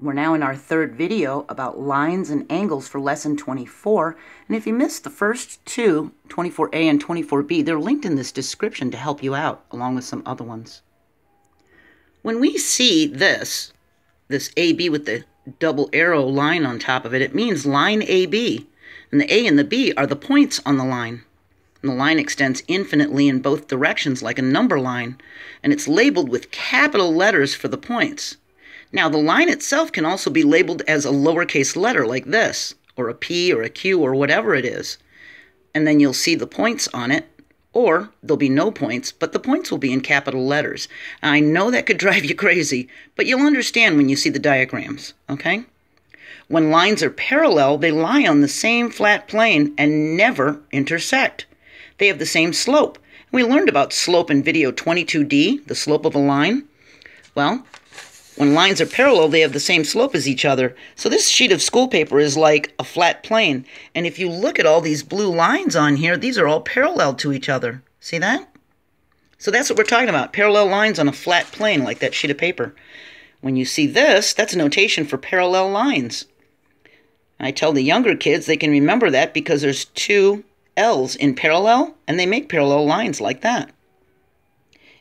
We're now in our third video about lines and angles for lesson 24. And if you missed the first two, 24A and 24B, they're linked in this description to help you out, along with some other ones. When we see this, this AB with the double arrow line on top of it, it means line AB. And the A and the B are the points on the line. And the line extends infinitely in both directions like a number line, and it's labeled with capital letters for the points. Now, the line itself can also be labeled as a lowercase letter like this, or a P or a Q or whatever it is. And then you'll see the points on it, or there'll be no points, but the points will be in capital letters. I know that could drive you crazy, but you'll understand when you see the diagrams, okay? When lines are parallel, they lie on the same flat plane and never intersect. They have the same slope. We learned about slope in video 22D, the slope of a line. Well, when lines are parallel, they have the same slope as each other. So this sheet of school paper is like a flat plane. And if you look at all these blue lines on here, these are all parallel to each other. See that? So that's what we're talking about, parallel lines on a flat plane like that sheet of paper. When you see this, that's a notation for parallel lines. I tell the younger kids they can remember that because there's two L's in parallel, and they make parallel lines like that.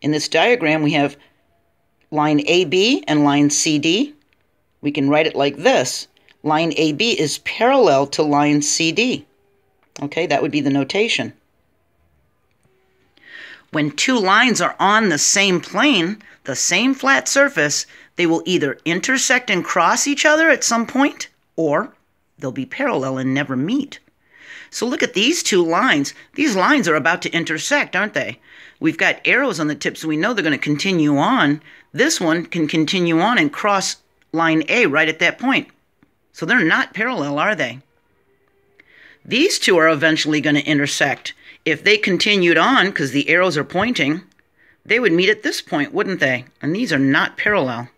In this diagram, we have line AB and line CD. We can write it like this. Line AB is parallel to line CD. Okay, that would be the notation. When two lines are on the same plane, the same flat surface, they will either intersect and cross each other at some point, or they'll be parallel and never meet. So look at these two lines. These lines are about to intersect, aren't they? We've got arrows on the tips, so we know they're going to continue on. This one can continue on and cross line A right at that point. So they're not parallel, are they? These two are eventually going to intersect. If they continued on, because the arrows are pointing, they would meet at this point, wouldn't they? And these are not parallel.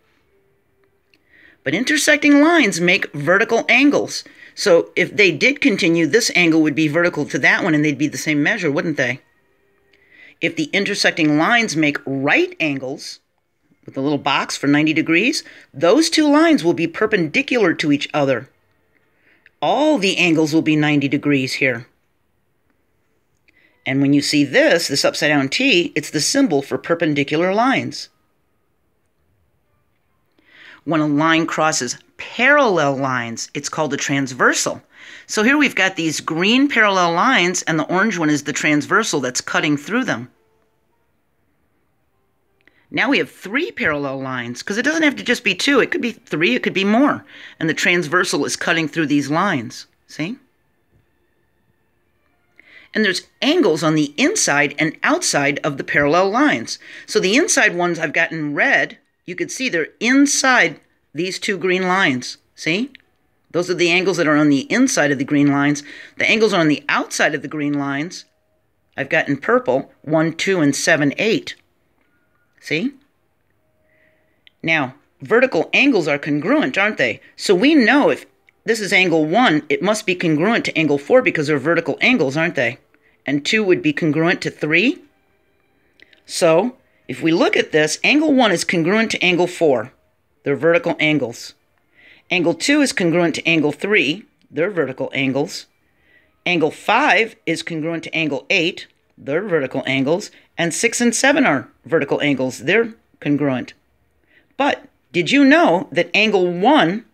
But intersecting lines make vertical angles. So if they did continue, this angle would be vertical to that one and they'd be the same measure, wouldn't they? If the intersecting lines make right angles, with a little box for 90 degrees, those two lines will be perpendicular to each other. All the angles will be 90 degrees here. And when you see this, this upside down T, it's the symbol for perpendicular lines. When a line crosses parallel lines, it's called a transversal. So here we've got these green parallel lines, and the orange one is the transversal that's cutting through them. Now we have three parallel lines because it doesn't have to just be two. It could be three, it could be more. And the transversal is cutting through these lines. See? And there's angles on the inside and outside of the parallel lines. So the inside ones I've got in red, you could see they're inside these two green lines. See? Those are the angles that are on the inside of the green lines. The angles are on the outside of the green lines, I've got in purple, 1, 2, and 7, 8. See? Now, vertical angles are congruent, aren't they? So we know if this is angle 1, it must be congruent to angle 4 because they're vertical angles, aren't they? And 2 would be congruent to 3. So, if we look at this, angle 1 is congruent to angle 4. They're vertical angles. Angle 2 is congruent to angle 3. They're vertical angles. Angle 5 is congruent to angle 8. They're vertical angles. And 6 and 7 are vertical angles. They're congruent. But did you know that angle 1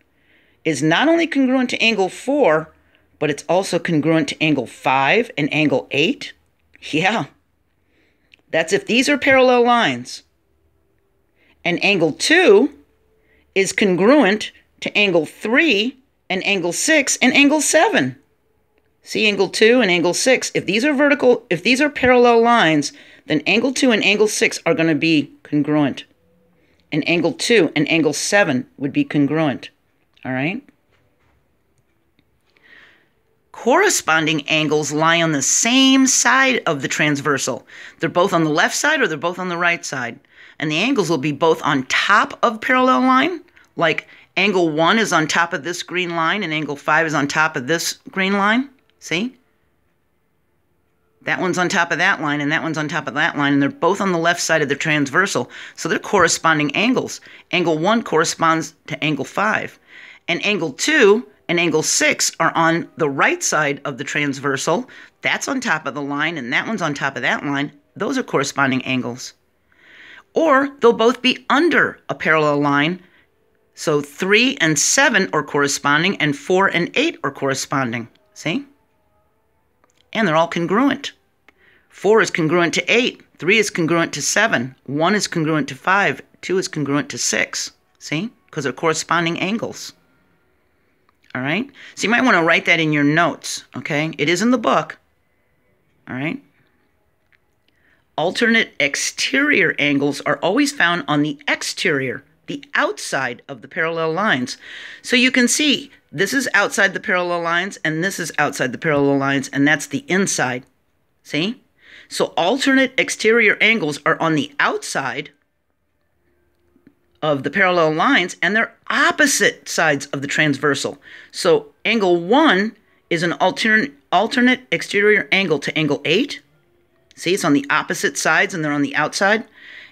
is not only congruent to angle 4, but it's also congruent to angle 5 and angle 8? Yeah. That's if these are parallel lines. And angle 2 is congruent to angle 3 and angle 6 and angle 7. See angle 2 and angle 6. If these are vertical, if these are parallel lines, then angle 2 and angle 6 are going to be congruent. And angle 2 and angle 7 would be congruent. All right? Corresponding angles lie on the same side of the transversal. They're both on the left side or they're both on the right side. And the angles will be both on top of parallel line, like angle 1 is on top of this green line and angle 5 is on top of this green line. See? That one's on top of that line, and that one's on top of that line, and they're both on the left side of the transversal. So they're corresponding angles. Angle 1 corresponds to angle 5. And angle 2 and angle 6 are on the right side of the transversal. That's on top of the line, and that one's on top of that line. Those are corresponding angles. Or they'll both be under a parallel line. So 3 and 7 are corresponding, and 4 and 8 are corresponding. See? And they're all congruent. 4 is congruent to 8, 3 is congruent to 7, 1 is congruent to 5, 2 is congruent to 6. See? Because they're corresponding angles. All right? So you might want to write that in your notes, okay? It is in the book. All right? Alternate exterior angles are always found on the exterior, the outside of the parallel lines. So you can see this is outside the parallel lines, and this is outside the parallel lines, and that's the inside. See? So alternate exterior angles are on the outside of the parallel lines, and they're opposite sides of the transversal. So angle 1 is an alternate, alternate exterior angle to angle 8. See, it's on the opposite sides, and they're on the outside.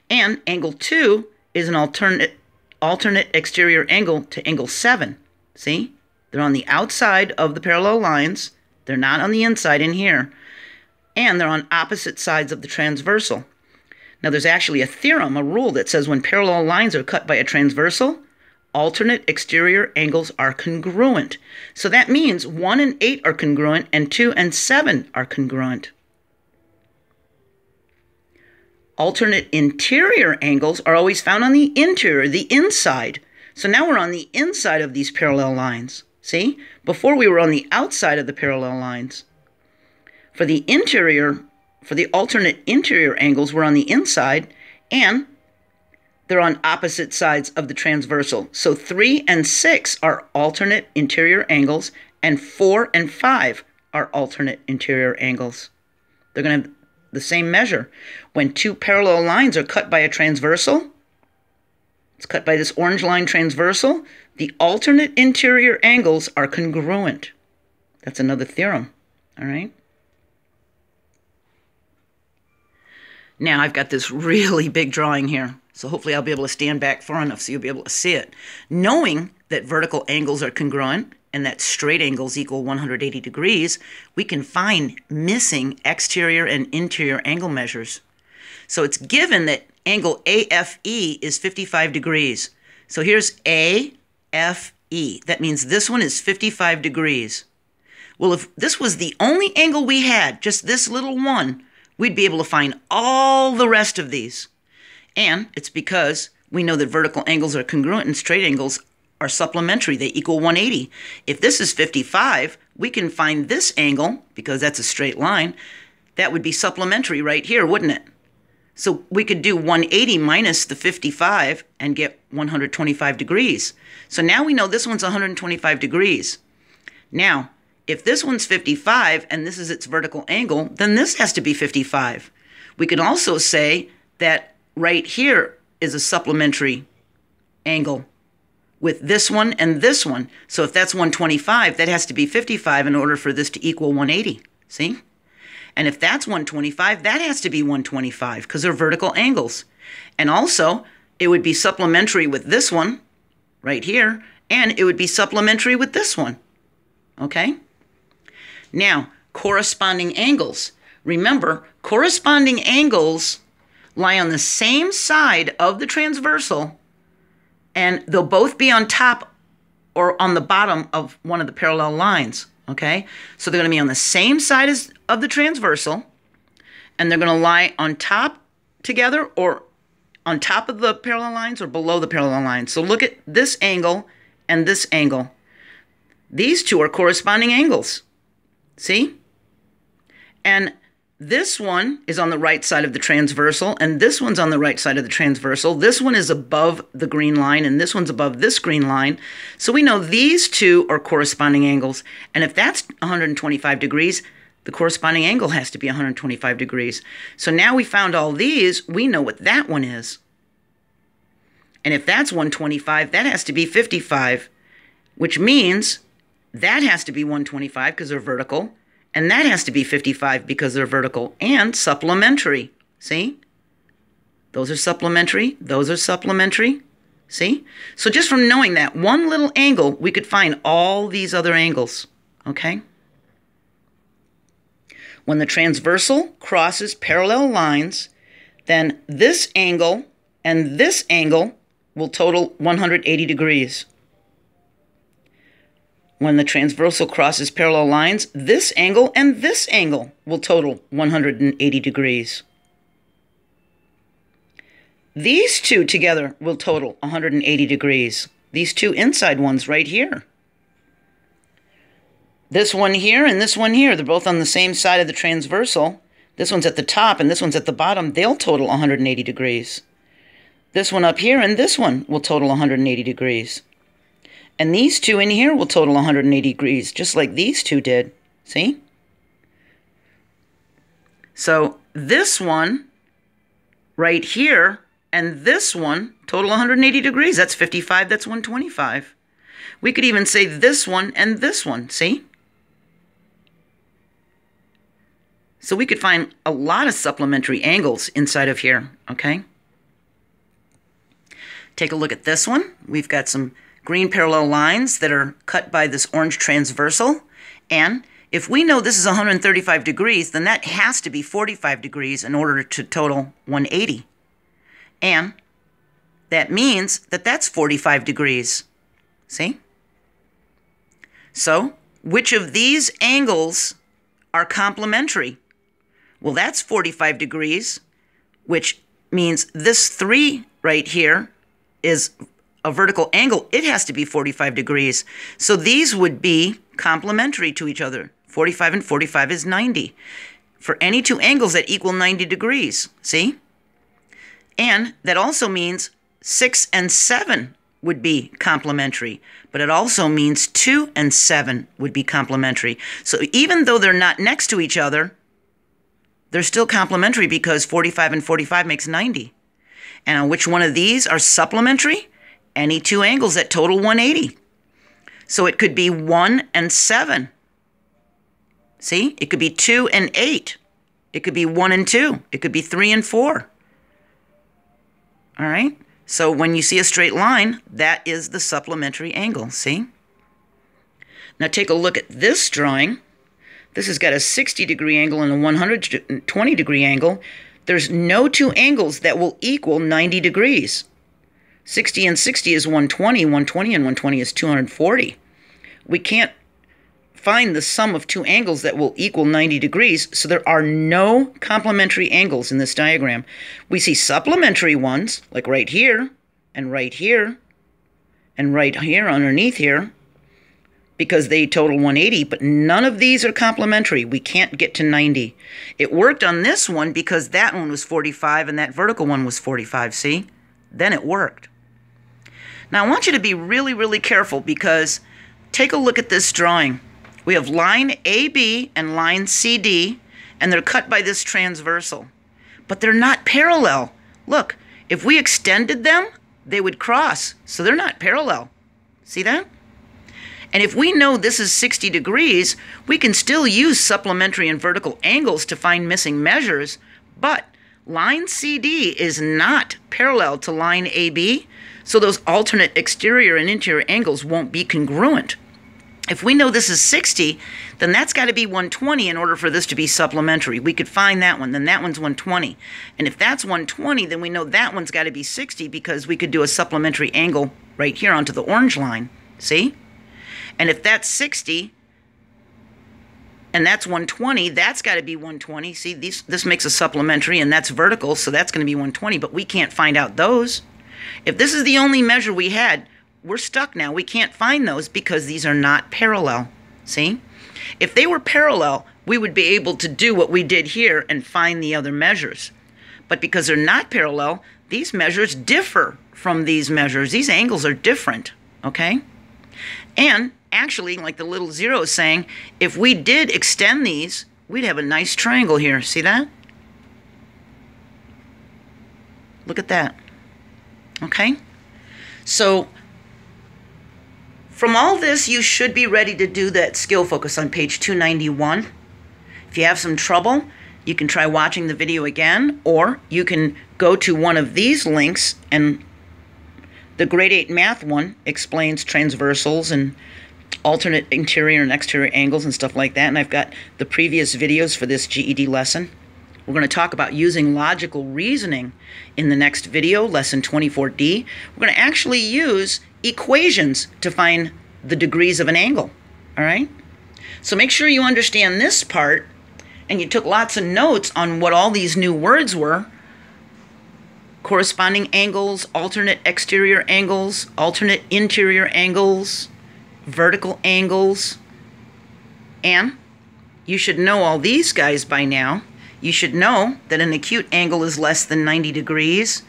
And angle 2 is an alternate, alternate exterior angle to angle 7. See? They're on the outside of the parallel lines. They're not on the inside in here. And they're on opposite sides of the transversal. Now, there's actually a theorem, a rule that says when parallel lines are cut by a transversal, alternate exterior angles are congruent. So that means 1 and 8 are congruent and 2 and 7 are congruent. Alternate interior angles are always found on the interior, the inside. So now we're on the inside of these parallel lines. See? Before we were on the outside of the parallel lines. For the interior, for the alternate interior angles, we're on the inside and they're on opposite sides of the transversal. So 3 and 6 are alternate interior angles and 4 and 5 are alternate interior angles. They're going to the same measure. When two parallel lines are cut by a transversal, it's cut by this orange line transversal, the alternate interior angles are congruent. That's another theorem, all right? Now I've got this really big drawing here, so hopefully I'll be able to stand back far enough so you'll be able to see it. Knowing that vertical angles are congruent and that straight angles equal 180 degrees, we can find missing exterior and interior angle measures. So it's given that angle AFE is 55 degrees. So here's AFE. That means this one is 55 degrees. Well, if this was the only angle we had, just this little one, we'd be able to find all the rest of these. And it's because we know that vertical angles are congruent and straight angles are supplementary. They equal 180. If this is 55, we can find this angle, because that's a straight line, that would be supplementary right here, wouldn't it? So we could do 180 minus the 55 and get 125 degrees. So now we know this one's 125 degrees. Now, if this one's 55 and this is its vertical angle, then this has to be 55. We can also say that right here is a supplementary angle with this one and this one. So if that's 125, that has to be 55 in order for this to equal 180. See? And if that's 125, that has to be 125 because they're vertical angles. And also, it would be supplementary with this one right here, and it would be supplementary with this one. Okay? Now, corresponding angles. Remember, corresponding angles lie on the same side of the transversal, and they'll both be on top or on the bottom of one of the parallel lines. Okay? So they're going to be on the same side as, of the transversal, and they're going to lie on top together or on top of the parallel lines or below the parallel lines. So look at this angle and this angle. These two are corresponding angles. See? And this one is on the right side of the transversal, and this one's on the right side of the transversal. This one is above the green line, and this one's above this green line. So we know these two are corresponding angles. And if that's 125 degrees, the corresponding angle has to be 125 degrees. So now we found all these, we know what that one is. And if that's 125, that has to be 55, which means that has to be 125 because they're vertical And that has to be 55 because they're vertical and supplementary. See? Those are supplementary. Those are supplementary. See? So just from knowing that one little angle, we could find all these other angles. Okay? When the transversal crosses parallel lines, then this angle and this angle will total 180 degrees. When the transversal crosses parallel lines, this angle and this angle will total 180 degrees. These two together will total 180 degrees. These two inside ones right here. This one here and this one here, they're both on the same side of the transversal. This one's at the top and this one's at the bottom. They'll total 180 degrees. This one up here and this one will total 180 degrees. And these two in here will total 180 degrees, just like these two did. See? So this one right here and this one total 180 degrees. That's 55, that's 125. We could even say this one and this one, see? So we could find a lot of supplementary angles inside of here, okay? Take a look at this one. We've got some green parallel lines that are cut by this orange transversal. And if we know this is 135 degrees, then that has to be 45 degrees in order to total 180. And that means that that's 45 degrees. See? So, which of these angles are complementary? Well, that's 45 degrees, which means this 3 right here is a vertical angle. It has to be 45 degrees. So these would be complementary to each other. 45 and 45 is 90. For any two angles that equal 90 degrees, see? And that also means 6 and 7 would be complementary, but it also means 2 and 7 would be complementary. So even though they're not next to each other, they're still complementary because 45 and 45 makes 90. And which one of these are supplementary? Any two angles that total 180. So it could be 1 and 7. See? It could be 2 and 8. It could be 1 and 2. It could be 3 and 4. All right? So when you see a straight line, that is the supplementary angle, see? Now take a look at this drawing. This has got a 60 degree angle and a 120 degree angle. There's no two angles that will equal 90 degrees. 60 and 60 is 120, 120 and 120 is 240. We can't find the sum of two angles that will equal 90 degrees, so there are no complementary angles in this diagram. We see supplementary ones, like right here, and right here, and right here underneath here, because they total 180, but none of these are complementary. We can't get to 90. It worked on this one because that one was 45 and that vertical one was 45, see? Then it worked. Now I want you to be really, really careful because take a look at this drawing. We have line AB and line CD, and they're cut by this transversal. But they're not parallel. Look, if we extended them, they would cross. So they're not parallel. See that? And if we know this is 60 degrees, we can still use supplementary and vertical angles to find missing measures, but line CD is not parallel to line AB, so those alternate exterior and interior angles won't be congruent. If we know this is 60, then that's got to be 120 in order for this to be supplementary. We could find that one, then that one's 120. And if that's 120, then we know that one's got to be 60 because we could do a supplementary angle right here onto the orange line. See? And if that's 60 and that's 120, that's got to be 120. See, these, this makes a supplementary and that's vertical, so that's going to be 120, but we can't find out those. If this is the only measure we had, we're stuck now. We can't find those because these are not parallel. See? If they were parallel, we would be able to do what we did here and find the other measures. But because they're not parallel, these measures differ from these measures. These angles are different, okay? And actually, like the little zero is saying, if we did extend these, we'd have a nice triangle here. See that? Look at that. Okay? So from all this, you should be ready to do that skill focus on page 291. If you have some trouble, you can try watching the video again, or you can go to one of these links and the grade 8 math one explains transversals and alternate interior and exterior angles and stuff like that. And I've got the previous videos for this GED lesson. We're going to talk about using logical reasoning in the next video, lesson 24D. We're going to actually use equations to find the degrees of an angle. All right? So make sure you understand this part and you took lots of notes on what all these new words were corresponding angles, alternate exterior angles, alternate interior angles, vertical angles. And you should know all these guys by now. You should know that an acute angle is less than 90 degrees.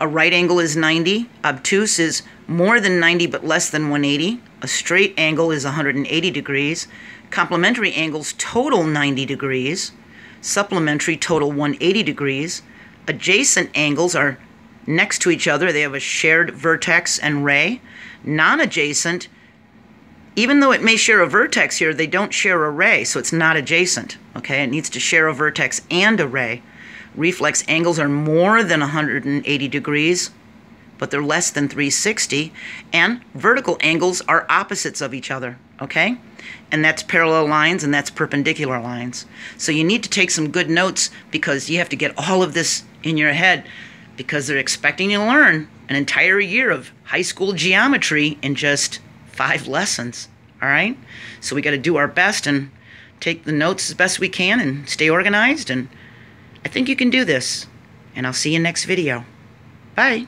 A right angle is 90. Obtuse is more than 90 but less than 180. A straight angle is 180 degrees. Complementary angles total 90 degrees. Supplementary total 180 degrees. Adjacent angles are next to each other. They have a shared vertex and ray. Non-adjacent even though it may share a vertex here, they don't share a ray, so it's not adjacent. Okay, it needs to share a vertex and a ray. Reflex angles are more than 180 degrees, but they're less than 360. And vertical angles are opposites of each other. Okay, and that's parallel lines and that's perpendicular lines. So you need to take some good notes because you have to get all of this in your head because they're expecting you to learn an entire year of high school geometry in just five lessons. All right? So we got to do our best and take the notes as best we can and stay organized. And I think you can do this. And I'll see you next video. Bye.